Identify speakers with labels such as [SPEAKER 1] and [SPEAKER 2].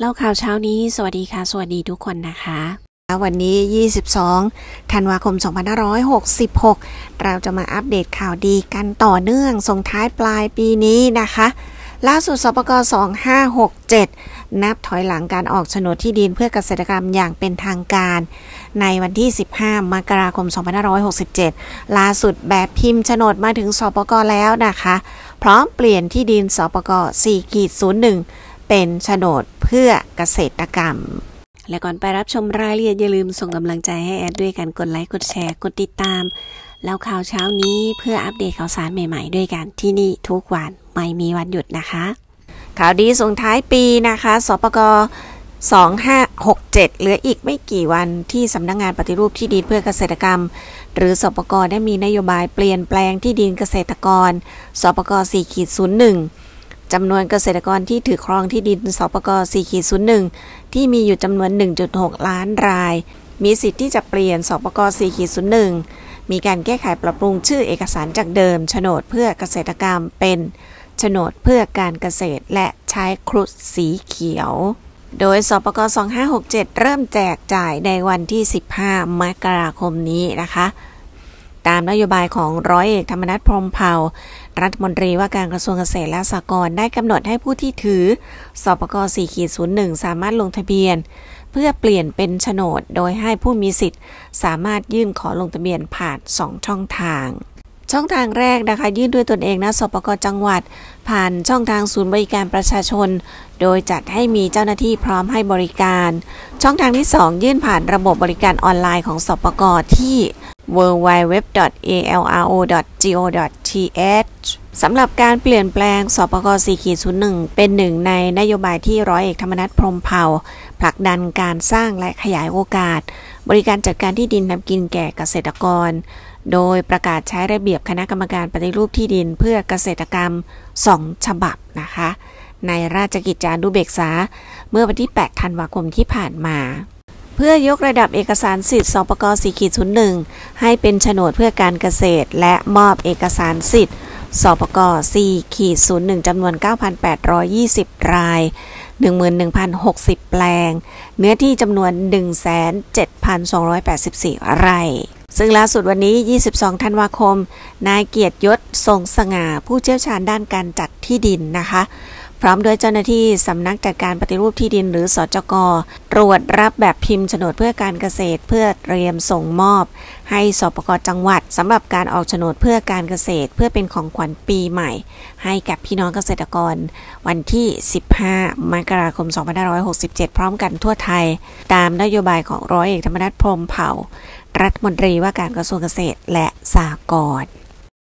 [SPEAKER 1] เล่าข่าวเช้านี้ สวัสดีค่ะ สวัสดีทุกคนนะคะ
[SPEAKER 2] วันนี้ 22 ธันวาคม 2566 เราจะมาอัปเดตข่าวดีกันต่อเนื่อง ส่งท้ายปลายปีนี้นะคะ ล่าสุดสปก2567 นับถอยหลังการออกโฉนดที่ดินเพื่อเกษตรกรรมอย่างเป็นทางการ ในวันที่ 15 มกราคม 2567 ล่าสุดแบบพิมพ์โฉนดมาถึงสปกแล้วนะคะ พร้อมเปลี่ยนที่ดินสปก4.01 เป็นโฉนด เพื่อเกษตรกรรม
[SPEAKER 1] และก่อนไปรับชมรายละเอียดอย่าลืมส่งกำลังใจให้แอดด้วยกันกดไลค์กดแชร์กดติดตาม แล้วข่าวเช้านี้เพื่ออัปเดตข่าวสารใหม่ๆ ด้วยกันที่นี่ทุกวันไม่มีวันหยุดนะคะ
[SPEAKER 2] ข่าวดีส่งท้ายปีนะคะสปก2567 เหลืออีกไม่กี่วันที่สำนักงงานปฏิรูปที่ดินเพื่อเกษตรกรรม หรือสปกได้มีนโยบายเปลี่ยนแปลงที่ดินเกษตรกร สปก4ขีด01 จำนวนเกษตรกรที่ถือครองที่ดินสปก4.01 ที่มีอยู่จำนวน 1.6 ล้านราย มีสิทธิ์ที่จะเปลี่ยนสปก4.01 มีการแก้ไขปรับปรุงชื่อเอกสารจากเดิมโฉนดเพื่อเกษตรกรรมเป็นโฉนดเพื่อการเกษตรและใช้ครุฑสีเขียว โดยสปก2567 เริ่มแจกจ่ายในวันที่ 15 มกราคมนี้นะคะ ตามนโยบายของร้อยเอกธรรมนัฐพรมเผ่า รัฐมนตรีว่าการกระทรวงเกษตรและสหกรณ์ได้กำหนดให้ผู้ที่ถือสปก401 สามารถลงทะเบียน เพื่อเปลี่ยนเป็นโฉนด โดยให้ผู้มีสิทธิ์ สามารถยื่นขอลงทะเบียนผ่าน 2 ช่องทางช่องทางแรกนะคะยื่นด้วยตนเองนะสปกจังหวัด ผ่านช่องทางศูนย์บริการประชาชน โดยจัดให้มีเจ้าหน้าที่พร้อมให้บริการ ช่องทางที่ 2 ยื่นผ่านระบบบริการออนไลน์ของสปกที่ www.alro.go.th สำหรับการเปลี่ยนแปลงสปก401 เป็นหนึ่งในนโยบายที่ร้อยเอกธรรมนัฐพรมเผ่า ผลักดันการสร้างและขยายโอกาส บริการจัดการที่ดินทำกินแก่เกษตรกร โดยประกาศใช้ระเบียบคณะกรรมการปฏิรูปที่ดินเพื่อเกษตรกรรม 2 ฉบับนะคะ ในราชกิจจานุเบกษา เมื่อวันที่ 8 ธันวาคมที่ผ่านมา เพื่อยกระดับเอกสารสิทธิ์สปก4ขีด01 ให้เป็นโฉนดเพื่อการเกษตร และมอบเอกสารสิทธิ์สปก4ขีด01 จำนวน 9,820 ราย 11,060 แปลง เนื้อที่จำนวน 17,284 ไร่ซึ่งล่าสุดวันนี้ 22 ธันวาคม นายเกียรติยศ ทรงสง่า ผู้เชี่ยวชาญด้านการจัดที่ดินนะคะ พร้อมด้วยเจ้าหน้าที่สำนักจัดการปฏิรูปที่ดินหรือสจกตรวจรับแบบพิมพ์โฉนดเพื่อการเกษตร เพื่อเตรียมส่งมอบ ให้สปกจังหวัดสำหรับการออกโฉนดเพื่อการเกษตร เพื่อเป็นของขวัญปีใหม่ ให้กับพี่น้องเกษตรกร วันที่ 15 มกราคม 2567 พร้อมกันทั่วไทย ตามนโยบายของร้อยเอกธรรมนัฐพรมเผ่า รัฐมนตรีว่าการกระทรวงเกษตรและสหกรณ์